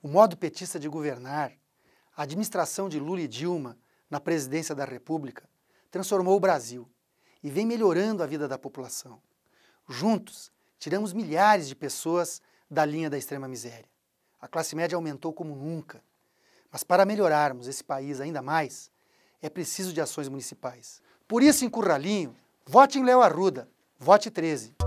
O modo petista de governar, a administração de Lula e Dilma na presidência da República, transformou o Brasil e vem melhorando a vida da população. Juntos, tiramos milhares de pessoas da linha da extrema miséria. A classe média aumentou como nunca. Mas para melhorarmos esse país ainda mais, é preciso de ações municipais. Por isso, em Curralinho, vote em Léo Arruda, vote 13.